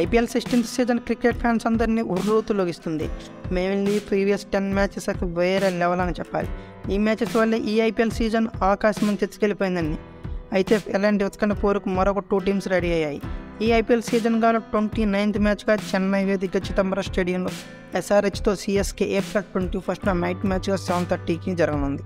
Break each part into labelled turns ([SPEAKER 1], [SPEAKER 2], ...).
[SPEAKER 1] IPL sixteenth season cricket fans అందరినీ ఉర్రూతులోగిస్తుంది. Mainly previous ten matches వేరే లెవెల్ అని చెప్పాలి. ఈ మ్యాచెస్ వల్ల ఈ ఐపీఎల్ సీజన్ ఆకాశం నుంచి తెచ్చుకెళ్ళిపోయిందండి అయితే ఎలాంటి ఉత్కంఠ పోరుకు మరొక టూ టీమ్స్ రెడీ అయ్యాయి. ఈ ఐపీఎల్ సీజన్ గాను ట్వంటీ నైన్త్ మ్యాచ్గా చెన్నై వేదిక చిదంబరం స్టేడియంలో ఎస్ఆర్హెచ్తో CSK April twenty first night మ్యాచ్గా seven థర్టీకి జరగనుంది.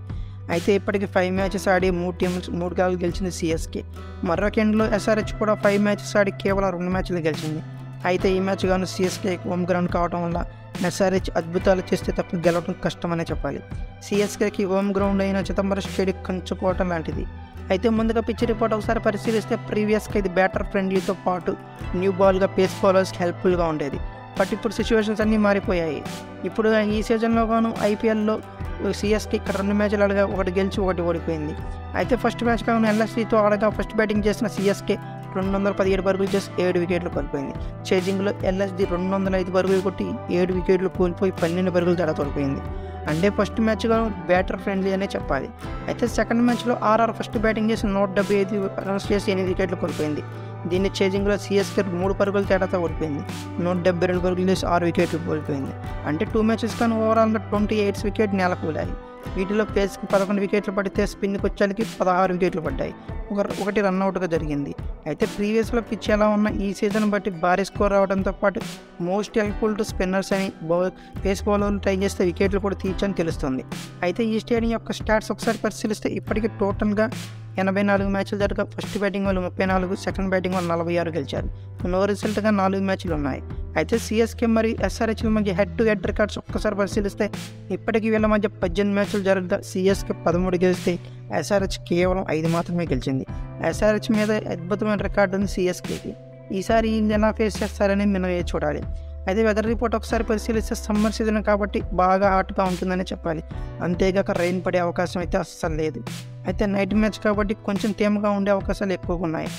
[SPEAKER 1] అయితే ఇప్పటికి ఫైవ్ మ్యాచెస్ ఆడి మూడు టీమ్స్ మూడు గాలు గెలిచింది సిఎస్కే. మరొక ఎండ్లో ఎస్ఆర్హెచ్ కూడా ఫైవ్ మ్యాచెస్ ఆడి కేవలం రెండు మ్యాచ్లు గెలిచింది. అయితే ఈ మ్యాచ్ గాను సిఎస్కే హోమ్ గ్రౌండ్ కావడం వల్ల నెసారిచ్ అద్భుతాలు చేస్తే తప్ప గెలవడం కష్టమనే చెప్పాలి. సిఎస్కేకి హోమ్ గ్రౌండ్ అయిన చిదంబరం స్టేడియం కంచుకోవటం లాంటిది. అయితే ముందుగా పిచ్ రిపోర్ట్ ఒకసారి పరిశీలిస్తే ప్రీవియస్గా ఇది బ్యాటర్ ఫ్రెండ్లీతో పాటు న్యూ బాల్గా పేస్ బౌలర్స్కి హెల్ప్ఫుల్గా ఉండేది. బట్ ఇప్పుడు సిచ్యువేషన్స్ అన్నీ మారిపోయాయి. ఇప్పుడు ఈ సీజన్లో గాను ఐపీఎల్లో సిఎస్కి ఇక్కడ రెండు మ్యాచ్లు ఆడగా ఒకటి గెలిచి ఒకటి ఓడిపోయింది. అయితే ఫస్ట్ మ్యాచ్ కాను ఎల్ఎస్సీతో ఆడగా ఫస్ట్ బ్యాటింగ్ చేసిన సిఎస్కే రెండు వందల పదిహేడు పరుగులు చేసి ఏడు వికెట్లు కోల్పోయింది. చేజింగ్లో ఎల్ఎస్డి రెండు వందల ఐదు పరుగులు కొట్టి ఏడు వికెట్లు కోల్పోయి పన్నెండు పరుగులు తేడా తోలిపోయింది. అంటే ఫస్ట్ మ్యాచ్గా బ్యాటర్ ఫ్రెండ్లీ అనే చెప్పాలి. అయితే సెకండ్ మ్యాచ్లో ఆర్ఆర్ ఫస్ట్ బ్యాటింగ్ చేసి నూట డెబ్బై ఐదు రన్స్ చేసి ఎనిమిది వికెట్లు కోల్పోయింది. దీన్ని చేజింగ్లో సిఎస్కే మూడు పరుగుల తేడాతో ఓడిపోయింది నూట డెబ్బై రెండు పరుగులు చేసి ఆరు వికెట్లు కోల్పోయింది. అంటే టూ మ్యాచెస్ కానీ ఓవరాల్గా ట్వంటీ ఎయిట్స్ వికెట్ నేలకూలాయి వీటిలో పేస్కి పదకొండు వికెట్లు పడితే స్పిన్కి వచ్చానికి పదహారు వికెట్లు పడ్డాయి. ఒక ఒకటి రన్అట్గా జరిగింది. అయితే ప్రీవియస్లో పిచ్ ఎలా ఉన్న ఈ సీజన్ బట్టి భారీ స్కోర్ రావడంతో పాటు మోస్ట్ హెల్ప్ఫుల్ టు స్పిన్నర్స్ అని బౌ పేస్ బౌలర్లు ట్రై చేస్తే వికెట్లు కూడా తీర్చని తెలుస్తుంది. అయితే ఈ స్టేడియం యొక్క స్టాట్స్ ఒకసారి పరిశీలిస్తే ఇప్పటికీ టోటల్గా ఎనభై నాలుగు మ్యాచ్లు జరగ ఫస్ట్ బ్యాటింగ్ వాళ్ళు ముప్పై నాలుగు సెకండ్ బ్యాటింగ్ వాళ్ళు నలభై ఆరు గెలిచారు. నో రిజల్ట్గా నాలుగు మ్యాచ్లు ఉన్నాయి. అయితే సిఎస్కే మరియు ఎస్ఆర్హెచ్ల మధ్య హెడ్ టు హెడ్ రికార్డ్స్ ఒక్కసారి పరిశీలిస్తే ఇప్పటికీ వీళ్ళ మధ్య పద్దెనిమిది మ్యాచ్లు జరగగా సిఎస్కే పదమూడు గెలిస్తే ఎస్ఆర్హెచ్ కేవలం ఐదు మాత్రమే గెలిచింది. ఎస్ఆర్హెచ్ మీద అద్భుతమైన రికార్డు ఉంది సిఎస్కేకి. ఈసారి ఈయన ఎలా ఫేస్ చేస్తారని మనం చూడాలి. అయితే వెదర్ రిపోర్ట్ ఒకసారి పరిశీలిస్తే సమ్మర్ సీజన్ కాబట్టి బాగా హాట్గా ఉంటుందని చెప్పాలి. అంతేగాక రెయిన్ పడే అవకాశం అయితే అస్సలు లేదు. అయితే నైట్ మ్యాచ్ కాబట్టి కొంచెం తేమగా ఉండే అవకాశాలు ఎక్కువగా ఉన్నాయి.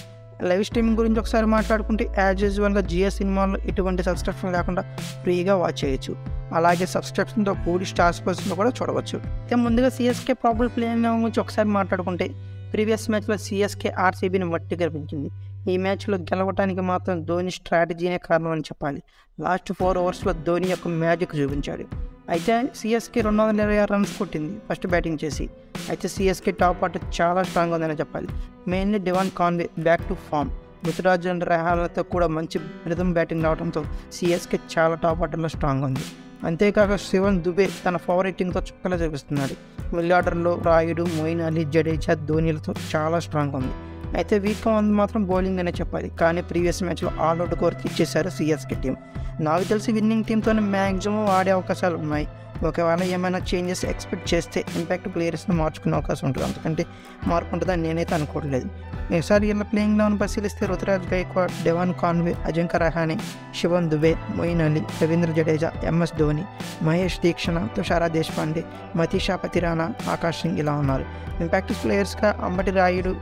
[SPEAKER 1] లైవ్ స్ట్రీమింగ్ గురించి ఒకసారి మాట్లాడుకుంటే యాజ్ యూజువల్గా జియో సినిమాల్లో ఎటువంటి సబ్స్క్రిప్షన్ లేకుండా ఫ్రీగా వాచ్ చేయొచ్చు. అలాగే సబ్స్క్రిప్షన్తో కూడి స్టార్స్ పర్సన్లో కూడా చూడవచ్చు. అయితే ముందుగా సిఎస్కే ప్రాబ్లం ప్లేయింగ్ గురించి ఒకసారి మాట్లాడుకుంటే ప్రీవియస్ మ్యాచ్లో సిఎస్కే ఆర్సీబీని మట్టి గర్పించింది ఈ మ్యాచ్లో గెలవడానికి మాత్రం ధోని స్ట్రాటజీనే కారణం అని చెప్పాలి. లాస్ట్ ఫోర్ ఓవర్స్లో ధోని యొక్క మ్యాజిక్ చూపించాడు. అయితే సిఎస్కే రెండు వందల ఇరవై ఆరు రన్స్ కొట్టింది ఫస్ట్ బ్యాటింగ్ చేసి. అయితే సిఎస్కే టాప్ ఆర్డర్ చాలా స్ట్రాంగ్ ఉందని చెప్పాలి. Mainly Devon Conway back to form. Ruturaj and రెహాలతో కూడా మంచి రిథమ్ బ్యాటింగ్ రావడంతో సిఎస్కే చాలా టాప్ ఆర్డర్లో స్ట్రాంగ్ ఉంది. అంతేకాక శివన్ దుబే తన ఫేవరెటింగ్తో చుక్కలు చూపిస్తున్నాడు. మిల్లి ఆర్డర్లో రాయుడు మొయిన్ అలీ జడేజా ధోనీలతో చాలా స్ట్రాంగ్ ఉంది. అయితే వీక్ వన్ మాత్రం బౌలింగ్ అనే చెప్పాలి. కానీ ప్రీవియస్ మ్యాచ్లో ఆల్అౌట్ కోర్కి ఇచ్చేశారు సిఎస్కే టీం నాకు తెలిసి విన్నింగ్ టీంతోనే మ్యాక్సిమం ఆడే అవకాశాలు ఉన్నాయి. ఒకవేళ ఏమైనా చేంజెస్ ఎక్స్పెక్ట్ చేస్తే ఇంపాక్ట్ ప్లేయర్స్ని మార్చుకునే అవకాశం ఉంటుంది. ఎందుకంటే మార్పు ఉంటుందని నేనైతే అనుకోవట్లేదు. ఈసారి ఇలా ప్లేయింగ్ లెవెన్ పరిశీలిస్తే Ruturaj Gaikwad Devon Conway Ajinkya Rahane Shivam Dube Moeen Ali Ravindra Jadeja MS Dhoni Maheesh Theekshana Tushar Deshpande Matheesha Pathirana Akash Singh ఇలా ఉన్నారు. ఇంపాక్ట్ ప్లేయర్స్గా అంబటి రాయుడు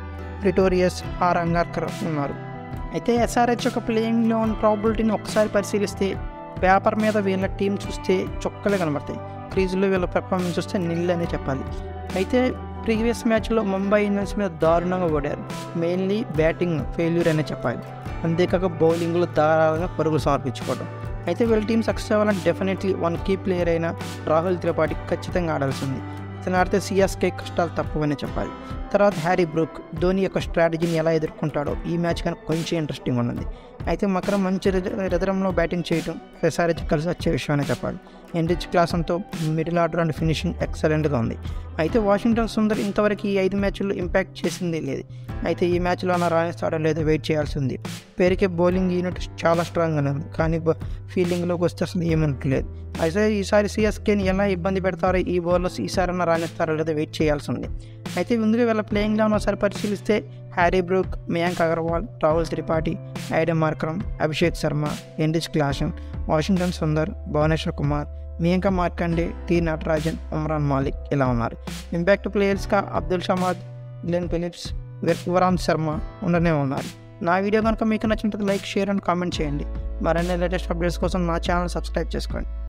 [SPEAKER 1] ప్రిటోరియస్ ఆర్ అంగార్కర్ ఉన్నారు. అయితే ఎస్ఆర్హెచ్ యొక్క ప్లేయింగ్ లోన్ ప్రాబిలిటీని ఒకసారి పరిశీలిస్తే పేపర్ మీద వీళ్ళ టీం చూస్తే చొక్కలే కనబడతాయి. క్రీజులో వీళ్ళ పెర్ఫార్మెన్స్ చూస్తే నిల్ అనే చెప్పాలి. అయితే ప్రీవియస్ మ్యాచ్లో ముంబై ఇండియన్స్ మీద దారుణంగా ఓడారు. మెయిన్లీ బ్యాటింగ్ ఫెయిల్యూర్ అనే చెప్పాలి. అంతేకాక బౌలింగ్లో ధారాళంగా పరుగులు సమర్పించుకోవడం అయితే వీళ్ళ టీం సక్సెస్ అవ్వాలంటే డెఫినెట్లీ వన్ కీ ప్లేయర్ అయిన రాహుల్ త్రిపాఠి ఖచ్చితంగా ఆడాల్సింది ఇతను ఆడితే సిఎస్కే కష్టాలు తప్పవని చెప్పాలి. తర్వాత హ్యారీ బ్రూక్ ధోని యొక్క స్ట్రాటజీని ఎలా ఎదుర్కొంటాడో ఈ మ్యాచ్ కానీ కొంచెం ఇంట్రెస్టింగ్ ఉన్నది. అయితే మకరం మంచి రిధరంలో బ్యాటింగ్ చేయడం ఎస్ఆర్హెచ్ కలిసి వచ్చే విషయమనే చెప్పాలి. ఎండిచ్ క్లాసంతో మిడిల్ ఆర్డర్ అండ్ ఫినిషింగ్ ఎక్సలెంట్గా ఉంది. అయితే వాషింగ్టన్ సుందర్ ఇంతవరకు ఈ ఐదు మ్యాచ్లు ఇంపాక్ట్ చేసింది లేదు. అయితే ఈ మ్యాచ్లో అన్న రాణిస్తాడో లేదో వెయిట్ చేయాల్సింది పేరుకే బౌలింగ్ యూనిట్ చాలా స్ట్రాంగ్గా ఉంది. కానీ ఫీల్డింగ్లోకి వస్తే అసలు ఏమనట్లేదు అయితే ఈసారి సిఎస్కేని ఎలా ఇబ్బంది పెడతారో ఈ బౌలర్స్ ఈసారి అన్న రాణిస్తారో లేదో వెయిట్ చేయాల్సింది అయితే ముందుగా వీళ్ళ ప్లేయింగ్ లెవెన్ ఒకసారి పరిశీలిస్తే Harry Brook Mayank Agarwal Rahul Tripathi Aiden Markram Abhishek Sharma Heinrich Klaasen Washington Sundar Bhuvneshwar Kumar Mayank Markande T Natarajan Umran Malik ఇలా ఉన్నారు. ఇంపాక్ట్ ప్లేయర్స్గా అబ్దుల్ షమాద్ గ్లెన్ ఫిలిప్స్ యువరామ్ శర్మ ఉండనే ఉన్నారు. నా వీడియో కనుక మీకు నచ్చినట్లయితే లైక్ షేర్ అండ్ కామెంట్ చేయండి. మరిన్ని లేటెస్ట్ అప్డేట్స్ కోసం నా ఛానల్ సబ్స్క్రైబ్ చేసుకోండి.